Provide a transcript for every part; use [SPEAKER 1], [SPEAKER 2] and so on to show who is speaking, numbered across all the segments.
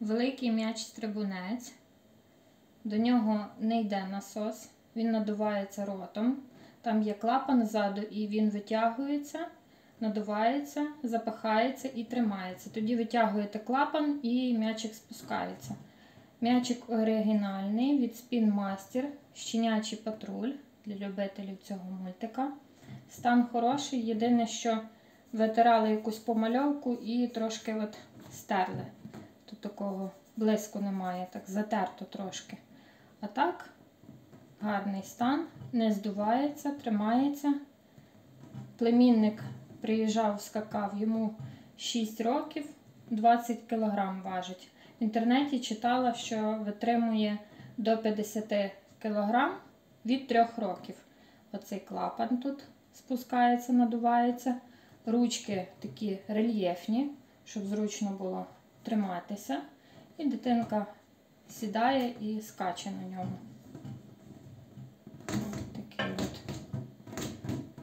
[SPEAKER 1] великий м'яч-стрибунець. До нього не йде насос, він надувається ротом. Там є клапан ззаду, і він витягується, надувається, запихається і тримається. Тоді витягуєте клапан і м'ячик спускається. М'ячик оригінальний від Spin Master, щенячий патруль для любителів цього мультика. Стан хороший. Єдине, що витирали якусь помальовку і трошки от стерли. Тут такого блиску немає, так затерто трошки. А так, гарний стан, не здувається, тримається. Племінник приїжджав, скакав, йому 6 років, 20 кг важить. В інтернеті читала, що витримує до 50 кг від 3 років. Оцей клапан тут спускається, надувається. Ручки такі рельєфні, щоб зручно було триматися. І дитинка сідає і скаче на ньому. Такий от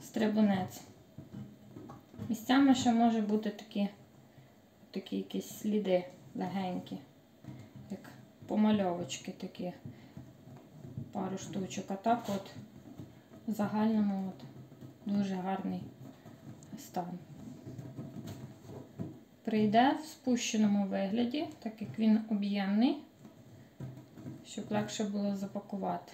[SPEAKER 1] стрибунець. Місцями ще може бути такі, такі якісь сліди легенькі, як помальовочки такі, пару штучок. А так от в загальному от дуже гарний стан. Прийде в спущеному вигляді, так як він об'ємний, щоб легше було запакувати.